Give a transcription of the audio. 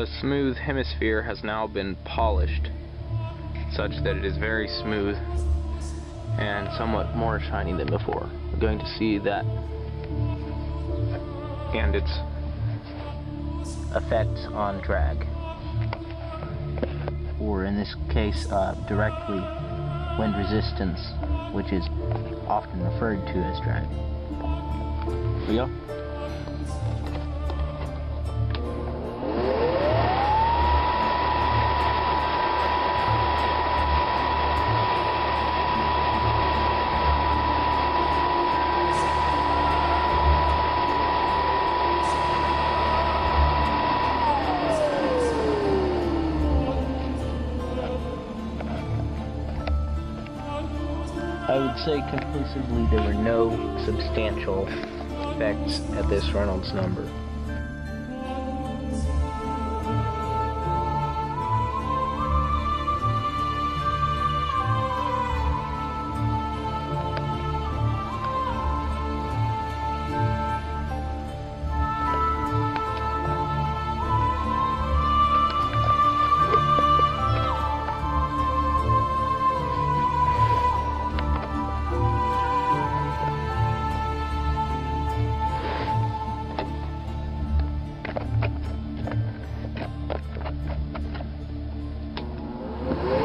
The smooth hemisphere has now been polished such that it is very smooth and somewhat more shiny than before. We're going to see that and its effects on drag. Or in this case, uh, directly wind resistance, which is often referred to as drag. Here we go. I would say conclusively there were no substantial effects at this Reynolds number. Yeah.